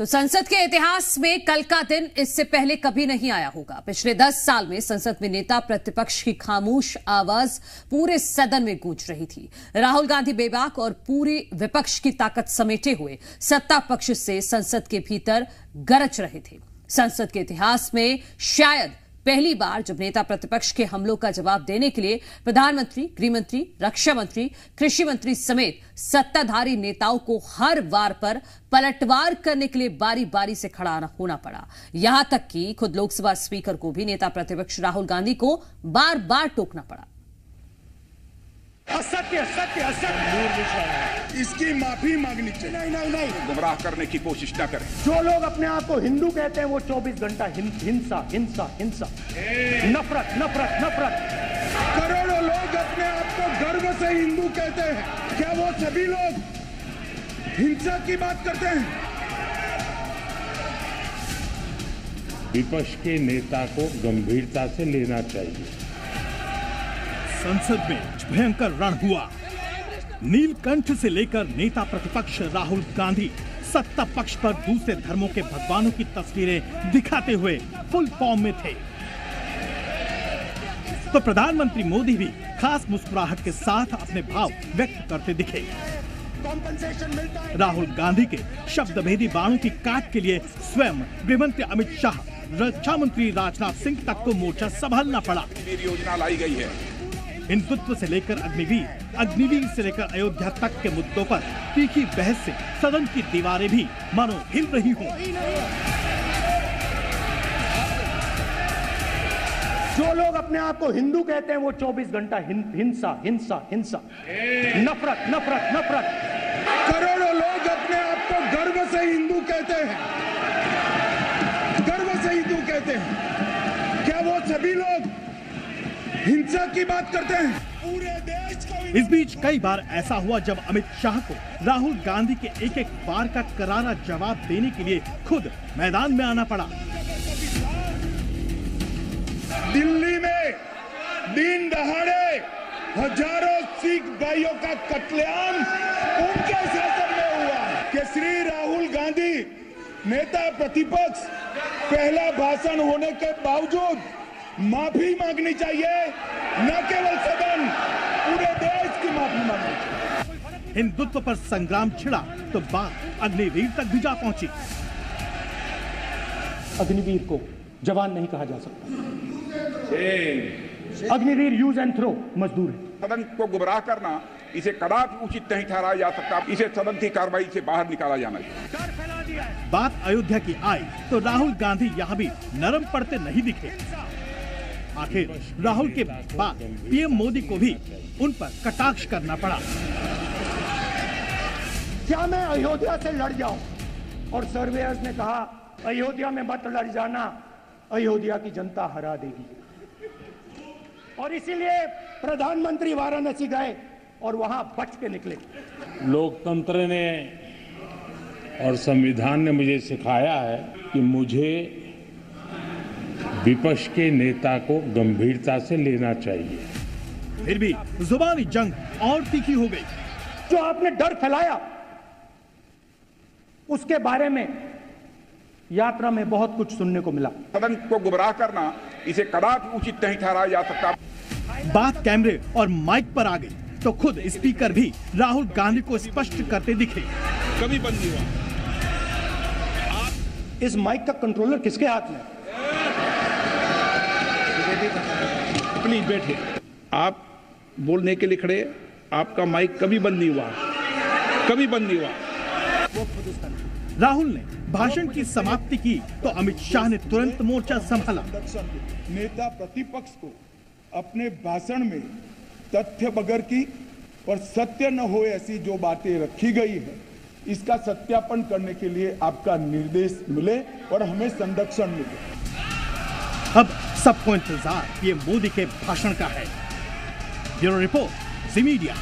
तो संसद के इतिहास में कल का दिन इससे पहले कभी नहीं आया होगा। पिछले दस साल में संसद में नेता प्रतिपक्ष की खामोश आवाज़ पूरे सदन में गूंज रही थी। राहुल गांधी बेबाक और पूरे विपक्ष की ताकत समेटे हुए सत्ता पक्ष से संसद के भीतर गरज रहे थे। संसद के इतिहास में शायद पहली बार जब नेता प्रतिपक्ष के हमलों का जवाब देने के लिए प्रधानमंत्री, गृहमंत्री रक्षा मंत्री कृषि मंत्री समेत सत्ताधारी नेताओं को हर वार पर पलटवार करने के लिए बारी बारी से खड़ा होना पड़ा। यहाँ तक कि खुद लोकसभा स्पीकर को भी नेता प्रतिपक्ष राहुल गांधी को बार बार टोकना पड़ा। असत्य असत्य असत्य। इसकी माफ़ी मांगनी चाहिए। नहीं नहीं नहीं। गुमराह करने की कोशिश न करें। जो लोग अपने आप को हिंदू कहते हैं वो 24 घंटा हिंसा हिंसा हिंसा। नफरत नफरत नफरत। करोड़ों लोग अपने आप को गर्व से हिंदू कहते हैं। क्या वो सभी लोग हिंसा की बात करते हैं? विपक्ष के नेता को गंभीरता से लेना चाहिए। संसद में भयंकर रण हुआ। नीलकंठ से लेकर नेता प्रतिपक्ष राहुल गांधी सत्ता पक्ष पर दूसरे धर्मों के भगवानों की तस्वीरें दिखाते हुए फुल फॉर्म में थे। तो प्रधानमंत्री मोदी भी खास मुस्कुराहट के साथ अपने भाव व्यक्त करते दिखे। राहुल गांधी के शब्द भेदी बाणों की काट के लिए स्वयं गृहमंत्री अमित शाह रक्षा मंत्री राजनाथ सिंह तक को मोर्चा संभालना पड़ा। योजना लाई गई है। हिंदुत्व से लेकर अग्निवीर अग्निवीर से लेकर अयोध्या तक के मुद्दों पर तीखी बहस से सदन की दीवारें भी मानो हिल रही हों। जो लोग अपने आप को हिंदू कहते हैं वो 24 घंटा हिं- हिंसा हिंसा हिंसा। नफरत नफरत नफरत। करोड़ों लोग अपने आप को गर्व से हिंदू कहते हैं। गर्व से हिंदू कहते हैं। क्या वो सभी लोग हिंसा की बात करते हैं। पूरे देश को इस बीच कई बार ऐसा हुआ जब अमित शाह को राहुल गांधी के एक एक बार का करारा जवाब देने के लिए खुद मैदान में आना पड़ा। दिल्ली में दिन दहाड़े हज़ारों सिख भाइयों का कत्लेआम उनके शासन में हुआ। कि श्री राहुल गांधी नेता प्रतिपक्ष पहला भाषण होने के बावजूद माफ़ी मांगनी चाहिए। न केवल सदन पूरे देश की माफ़ी मांगनी चाहिए। हिंदुत्व पर संग्राम छिड़ा तो बात अग्निवीर तक भी जा पहुँची। अग्निवीर को जवान नहीं कहा जा सकता। अग्निवीर यूज़ एंड थ्रो मजदूर है। सदन को गुमराह करना इसे कदापि उचित नहीं ठहराया जा सकता। इसे सदन की कार्रवाई से बाहर निकाला जाना चाहिए। बात अयोध्या की आई तो राहुल गांधी यहाँ भी नरम पड़ते नहीं दिखे। आखिर राहुल के बाद पीएम मोदी को भी उन पर कटाक्ष करना पड़ा। क्या मैं अयोध्या से लड़ जाऊँ? और सर्वेयर्स ने कहा अयोध्या में मत लड़ जाना अयोध्या की जनता हरा देगी। और इसीलिए प्रधानमंत्री वाराणसी गए और वहाँ बच के निकले। लोकतंत्र ने और संविधान ने मुझे सिखाया है कि मुझे विपक्ष के नेता को गंभीरता से लेना चाहिए। फिर भी जुबानी जंग और तीखी हो गई। जो आपने डर फैलाया उसके बारे में यात्रा में बहुत कुछ सुनने को मिला। सदन को गुमराह करना इसे कदापि उचित नहीं ठहराया जा सकता। बात कैमरे और माइक पर आ गई तो खुद स्पीकर भी राहुल गांधी को स्पष्ट करते दिखे। कभी बंद नहीं हुआ। इस माइक का कंट्रोलर किसके हाथ में है? प्लीज़ बैठिए आप बोलने के लिए खड़े, आपका माइक कभी बंद नहीं हुआ। कभी बंद नहीं हुआ। राहुल ने भाषण की समाप्ति की तो अमित शाह ने तुरंत मोर्चा संभाला। नेता प्रतिपक्ष को अपने भाषण में तथ्य बगैर की और सत्य न हो ऐसी जो बातें रखी गई है, इसका सत्यापन करने के लिए आपका निर्देश मिले और हमें संरक्षण मिले। अब सबको इंतज़ार। ये मोदी के भाषण का है। Bureau report Zee media.